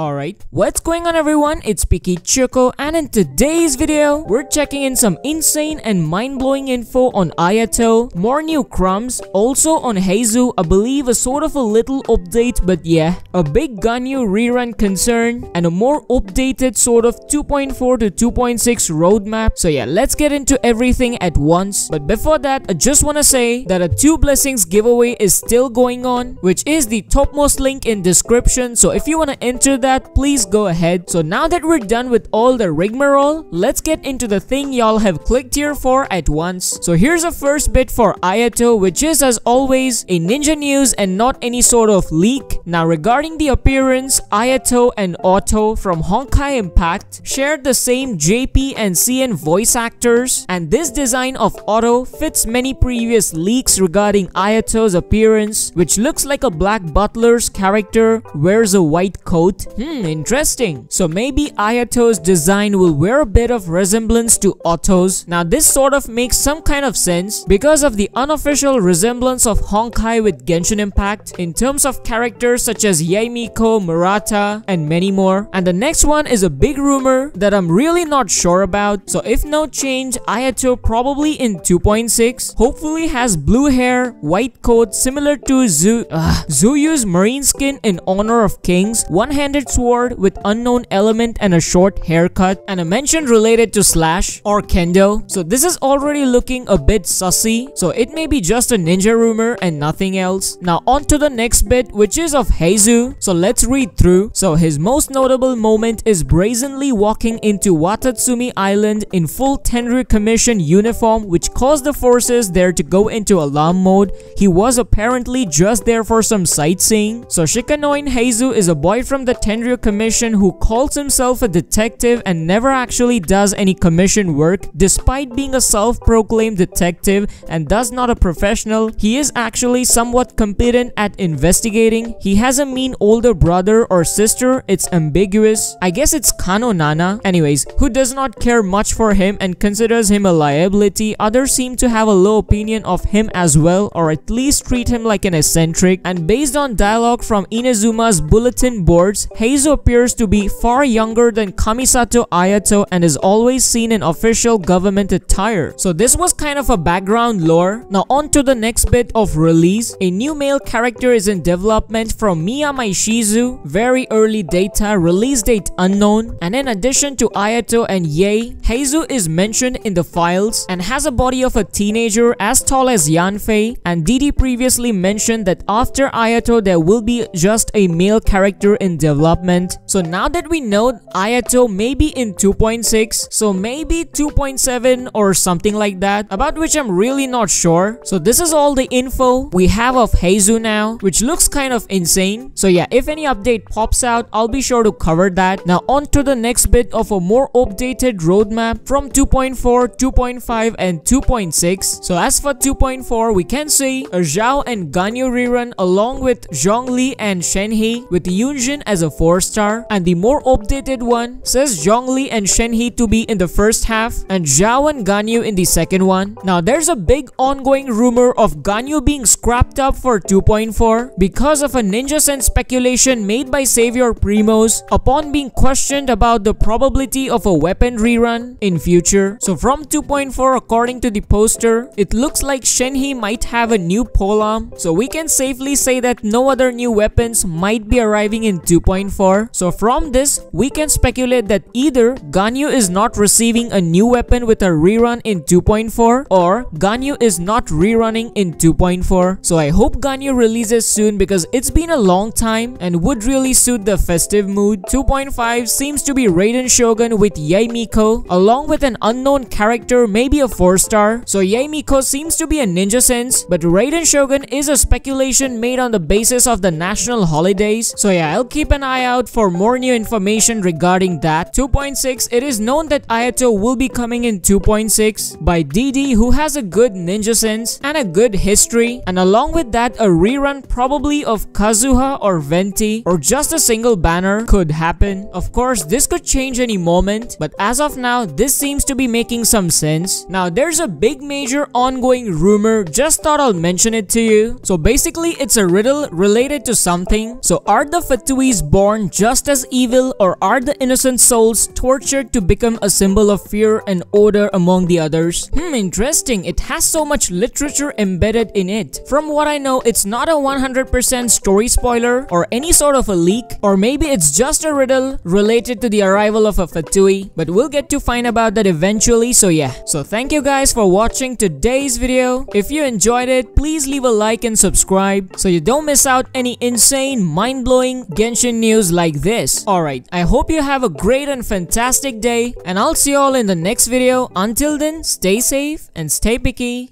Alright, what's going on everyone? It's Picky Choco and in today's video, we're checking in some insane and mind-blowing info on Ayato, more new crumbs, also on Heizou, I believe a sort of a little update but yeah, a big Ganyu rerun concern, and a more updated sort of 2.4 to 2.6 roadmap. So yeah, let's get into everything at once. But before that, I just wanna say that a 2 blessings giveaway is still going on, which is the topmost link in description. So if you wanna enter that, please go ahead. So now that we're done with all the rigmarole, let's get into the thing y'all have clicked here for at once. So here's a first bit for Ayato, which is as always a ninja news and not any sort of leak. Now regarding the appearance, Ayato and Otto from Honkai Impact shared the same JP and CN voice actors and this design of Otto fits many previous leaks regarding Ayato's appearance which looks like a black butler's character wears a white coat. Hmm, interesting. So maybe Ayato's design will wear a bit of resemblance to Otto's. Now this sort of makes some kind of sense because of the unofficial resemblance of Honkai with Genshin Impact in terms of characters such as Yaemiko, Murata, and many more. And the next one is a big rumor that I'm really not sure about. So if no change, Ayato probably in 2.6 hopefully has blue hair, white coat similar to Zu uh, Zuyu's marine skin in Honor of Kings, one-handed sword with unknown element and a short haircut, and a mention related to Slash or Kendo. So this is already looking a bit sussy. So it may be just a ninja rumor and nothing else. Now on to the next bit which is of Heizou. So let's read through. So his most notable moment is brazenly walking into Watatsumi Island in full Tenryou Commission uniform which caused the forces there to go into alarm mode. He was apparently just there for some sightseeing. So Shikanoin Heizou is a boy from the Tenryou Commission who calls himself a detective and never actually does any commission work despite being a self-proclaimed detective and thus not a professional. He is actually somewhat competent at investigating. He has a mean older brother or sister. It's ambiguous. I guess it's Kano Nana. Anyways, who does not care much for him and considers him a liability. Others seem to have a low opinion of him as well or at least treat him like an eccentric. And based on dialogue from Inazuma's bulletin boards, Heizou appears to be far younger than Kamisato Ayato and is always seen in official government attire. So this was kind of a background lore. Now on to the next bit of release. A new male character is in development from Miya Maishizu. Very early data, release date unknown. And in addition to Ayato and Yae, Heizou is mentioned in the files and has a body of a teenager as tall as Yanfei. And Didi previously mentioned that after Ayato there will be just a male character in development. So now that we know Ayato may be in 2.6, so maybe 2.7 or something like that, about which I'm really not sure. So this is all the info we have of Heizou now, which looks kind of insane. So yeah, if any update pops out, I'll be sure to cover that. Now on to the next bit of a more updated roadmap from 2.4, 2.5 and 2.6. So as for 2.4, we can see a Xiao and Ganyu rerun along with Zhongli and Shenhe with Yunjin as a 4-star and the more updated one says Zhongli and Shenhe to be in the first half and Xiao and Ganyu in the second one. Now there's a big ongoing rumor of Ganyu being scrapped up for 2.4 because of a Ninja Sense speculation made by Savior Primos upon being questioned about the probability of a weapon rerun in future. So from 2.4 according to the poster, it looks like Shenhe might have a new polearm. So we can safely say that no other new weapons might be arriving in 2.4. So from this, we can speculate that either Ganyu is not receiving a new weapon with a rerun in 2.4 or Ganyu is not rerunning in 2.4. So I hope Ganyu releases soon because it's been a long time and would really suit the festive mood. 2.5 seems to be Raiden Shogun with Yaemiko along with an unknown character maybe a 4 star. So Yaemiko seems to be a ninja sense but Raiden Shogun is a speculation made on the basis of the national holidays. So yeah, I'll keep an eye out for more new information regarding that. 2.6, it is known that Ayato will be coming in 2.6 by DD who has a good ninja sense and a good history and along with that a rerun probably of Kazuha or Venti or just a single banner could happen. Of course, this could change any moment but as of now, this seems to be making some sense. Now, there's a big major ongoing rumor, just thought I'll mention it to you. So basically, it's a riddle related to something. So are the Fatuis born born just as evil or are the innocent souls tortured to become a symbol of fear and order among the others? Hmm, interesting. It has so much literature embedded in it. From what I know, it's not a 100% story spoiler or any sort of a leak, or maybe it's just a riddle related to the arrival of a Fatui, but we'll get to find about that eventually, so yeah. So thank you guys for watching today's video. If you enjoyed it, please leave a like and subscribe so you don't miss out any insane, mind-blowing Genshin news like this. Alright, I hope you have a great and fantastic day, and I'll see you all in the next video. Until then, stay safe and stay picky.